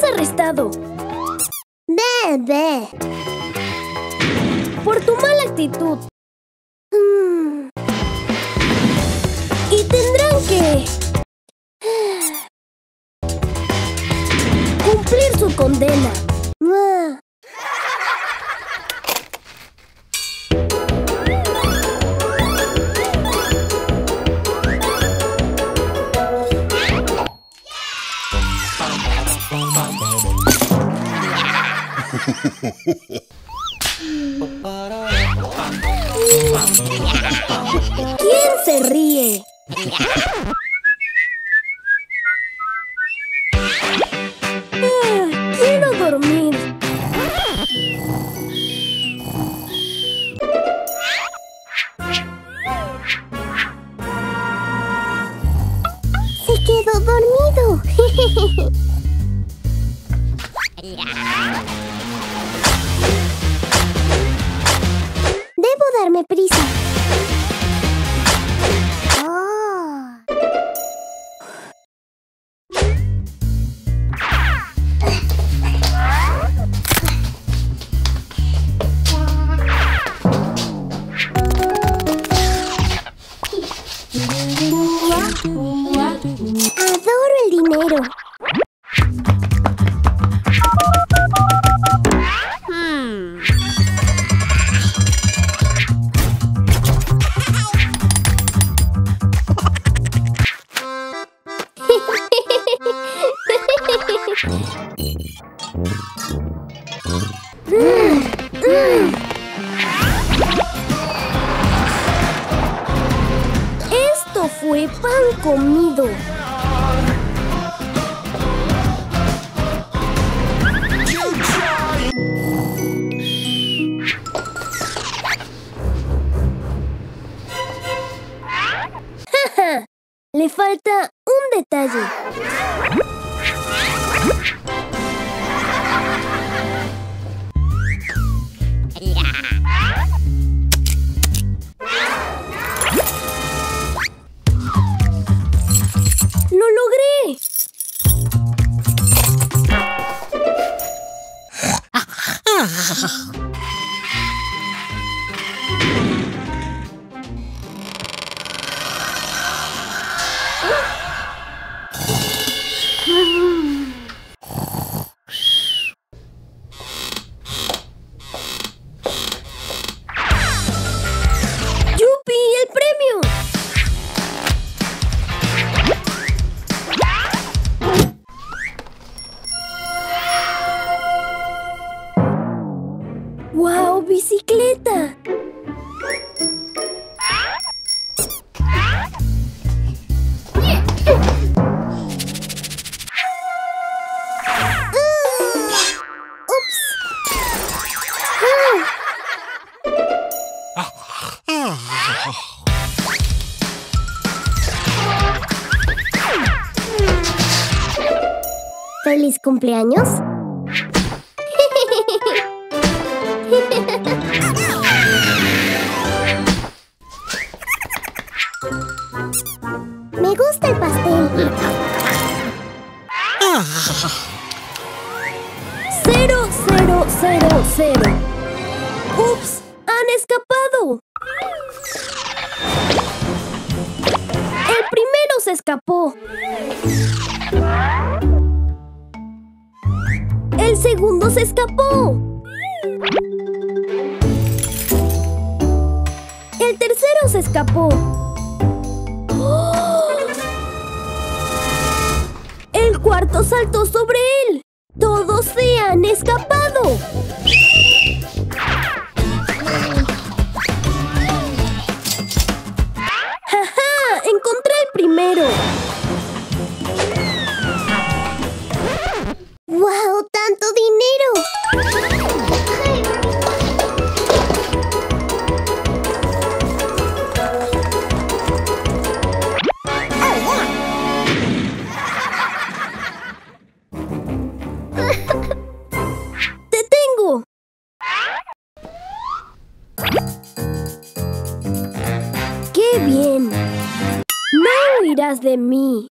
Estás arrestado. Bebé. Por tu mala actitud. Mm. Y tendrán que... Cumplir su condena. ¿Quién se ríe? Ah, quiero dormir. Se quedó dormido. Darme prisa. Fue pan comido. Le falta un detalle. Me gusta el pastel. ¡Cero, cero, cero, cero! ¡Ups! ¡Han escapado! El primero se escapó. El segundo se escapó. El tercero se escapó. El cuarto saltó sobre él. Todos se han escapado. ¡Jaja! Encontré el primero. ¡Wow! ¡Tanto dinero! ¡Te tengo! ¡Qué bien! No huirás de mí.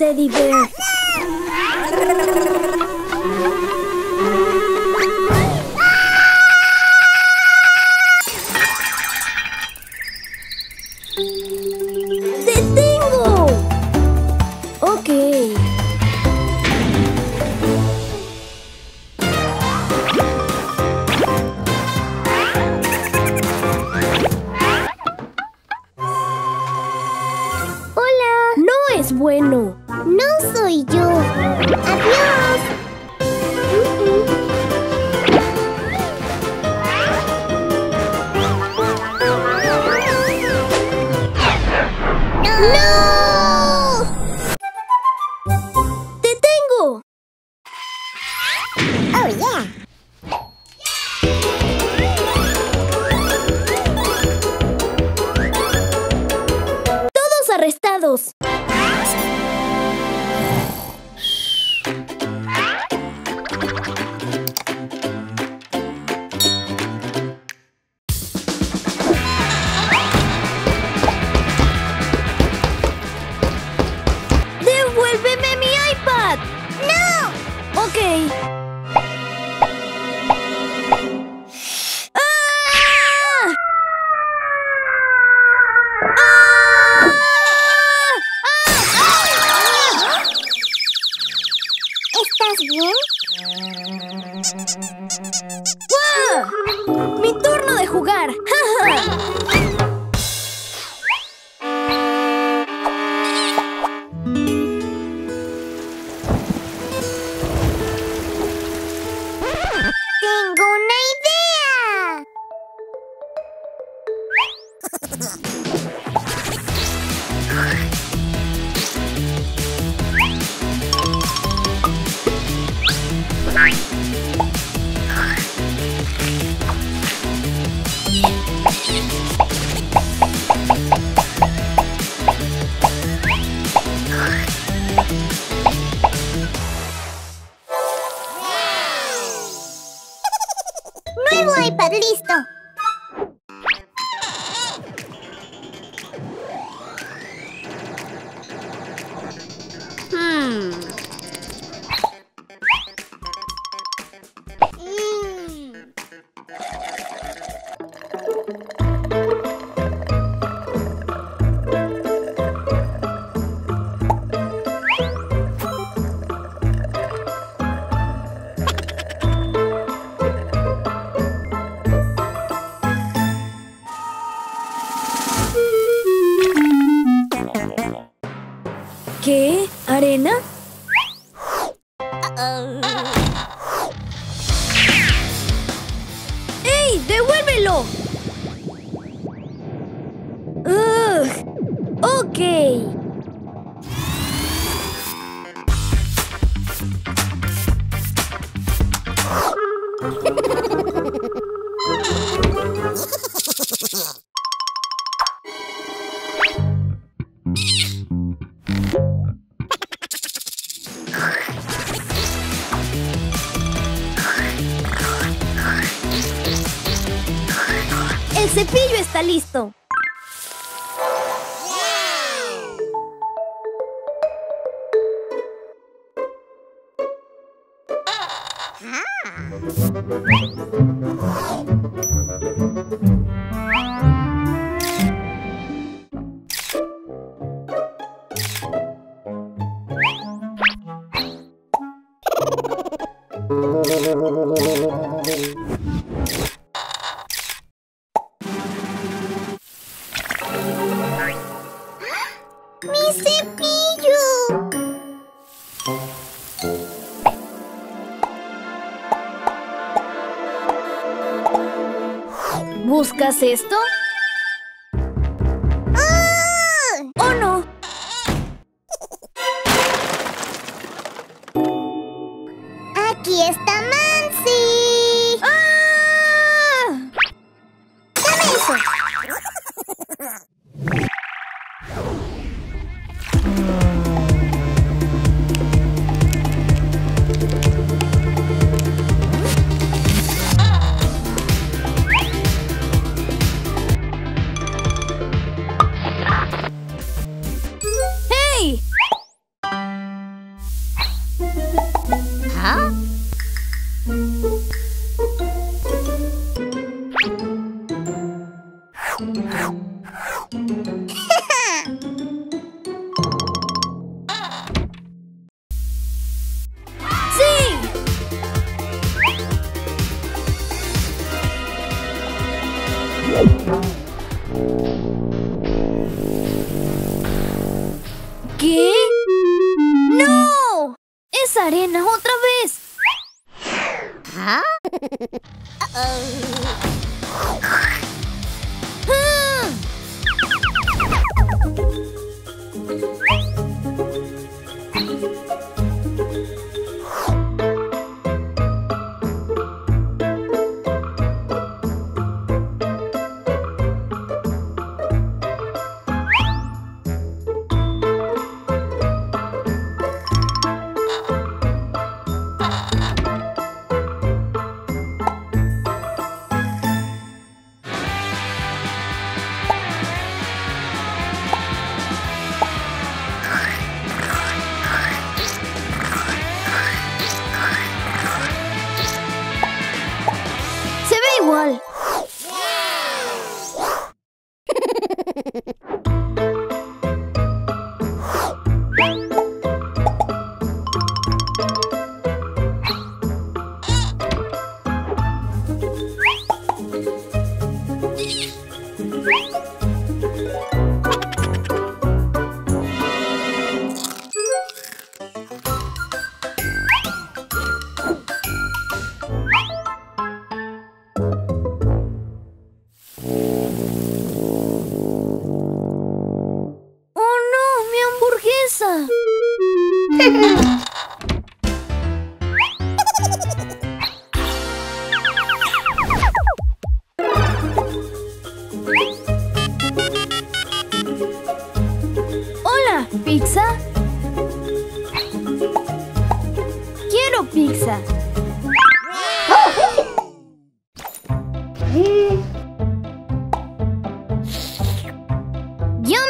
Teddy Bear. ¡No! Cepillo está listo. aquí está mal. ¡Es arena otra vez! ¿Ah?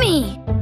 Yummy.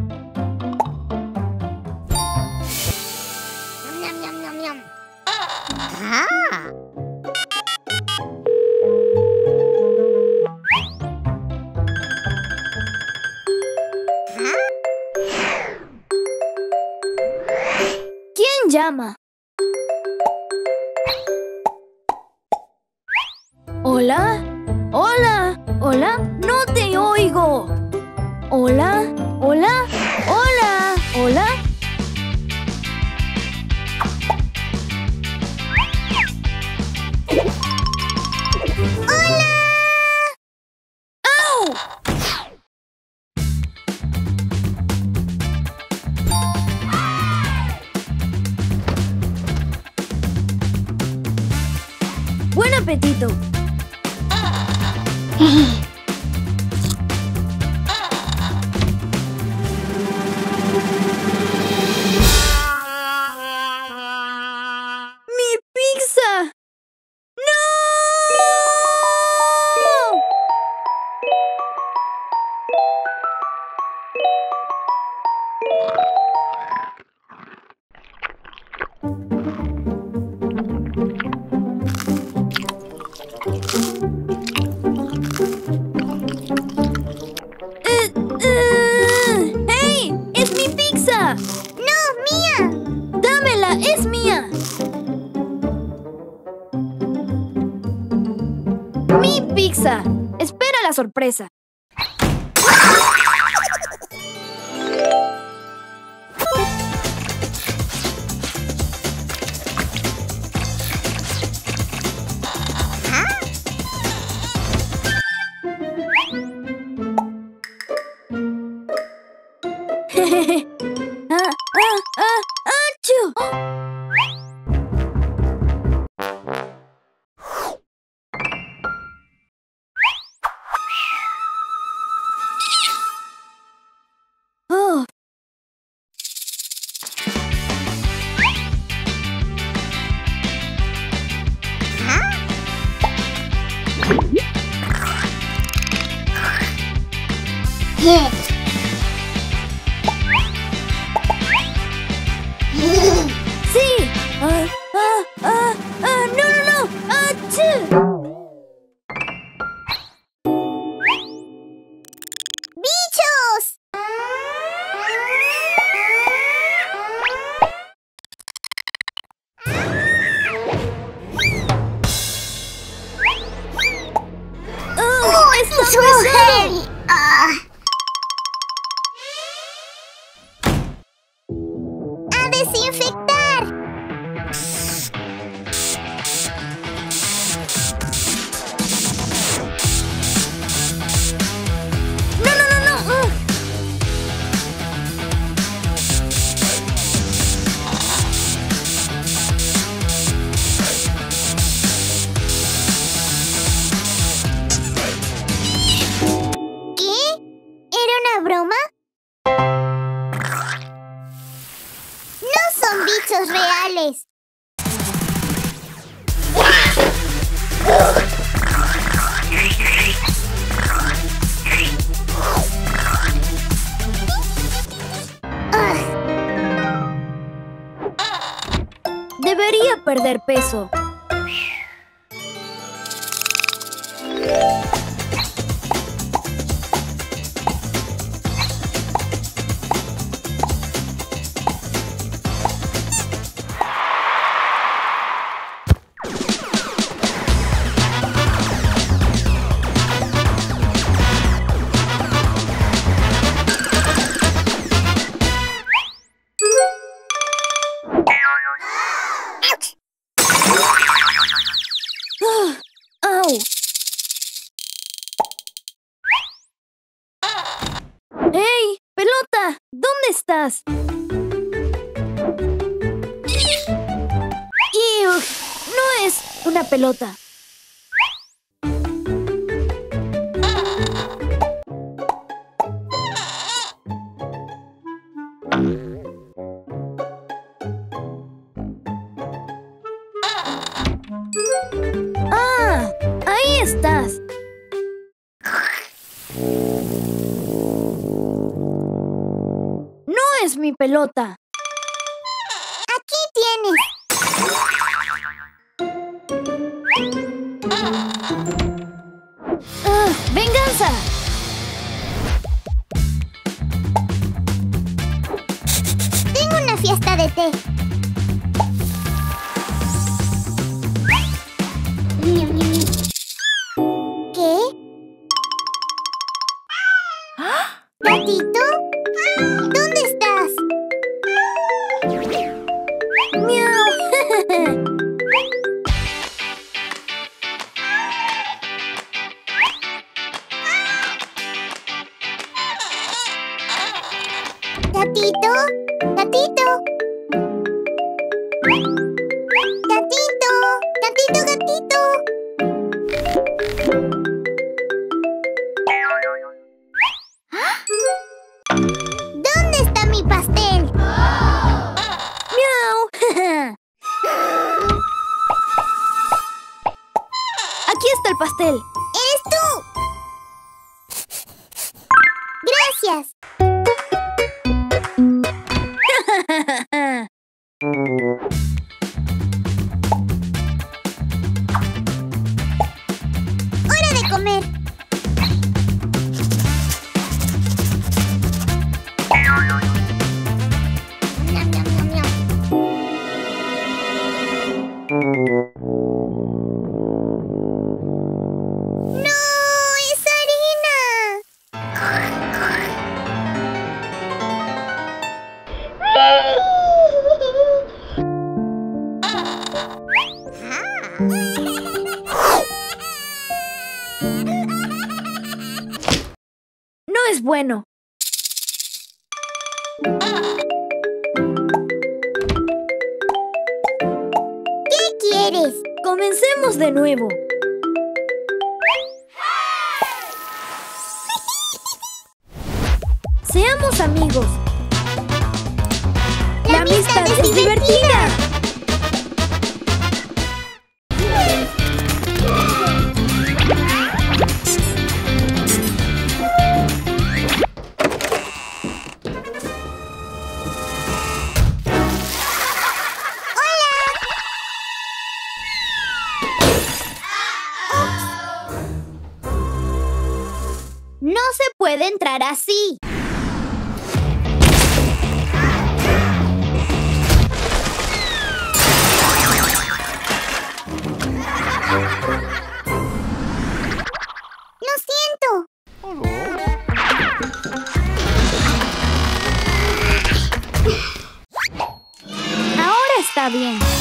Hehehe perder peso. pelota. Ah, ahí estás. No es mi pelota. Tatito? Tatito? No se puede entrar así. Lo siento. Ahora está bien.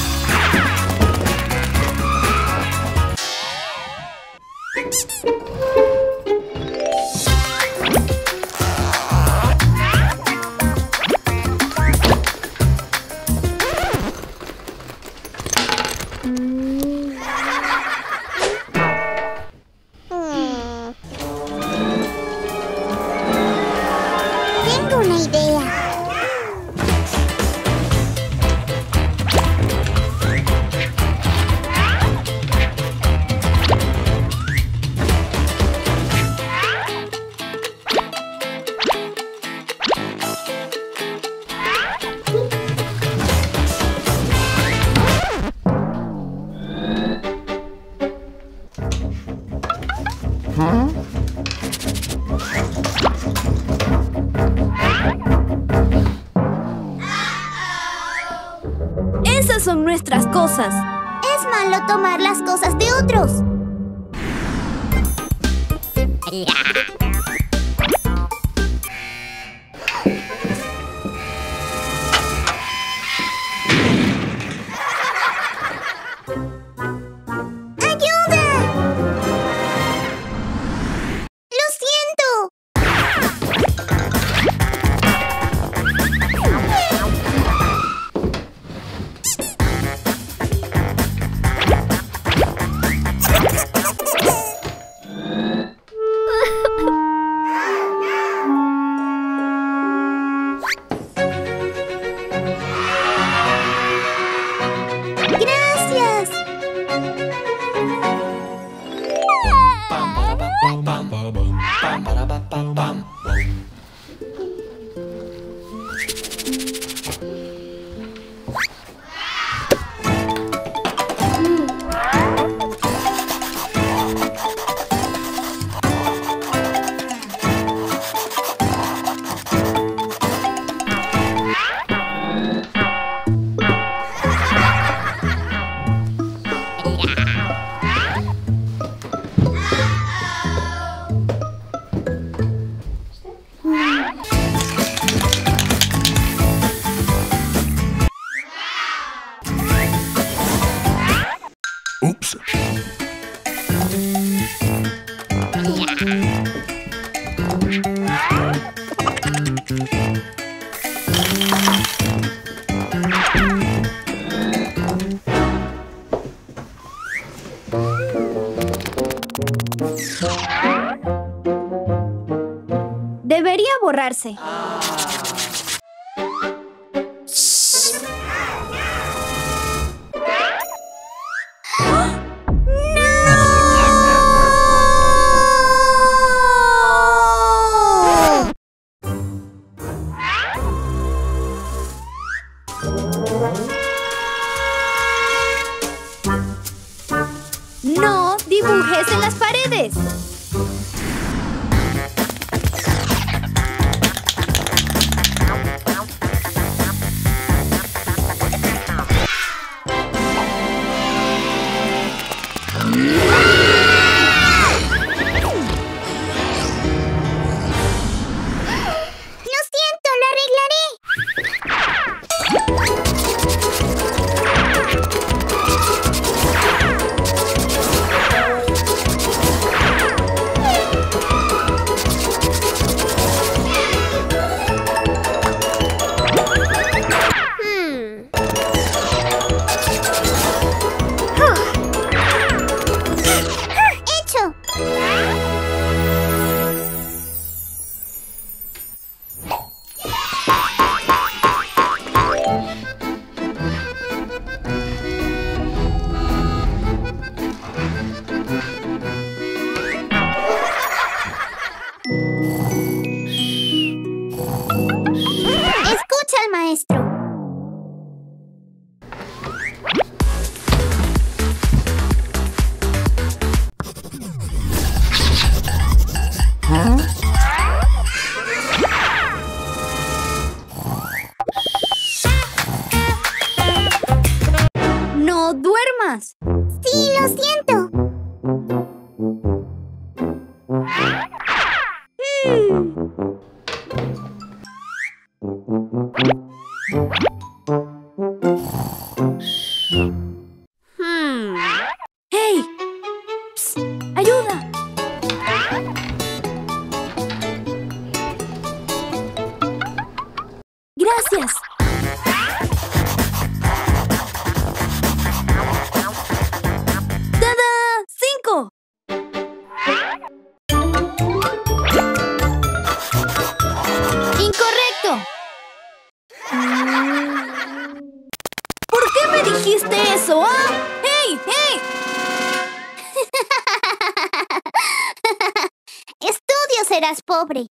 Oops. Serás pobre.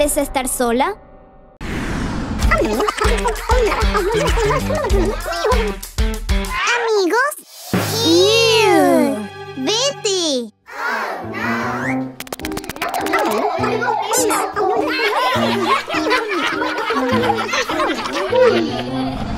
¿Quieres estar sola? ¿Amigos? ¡Ew! ¡Vete!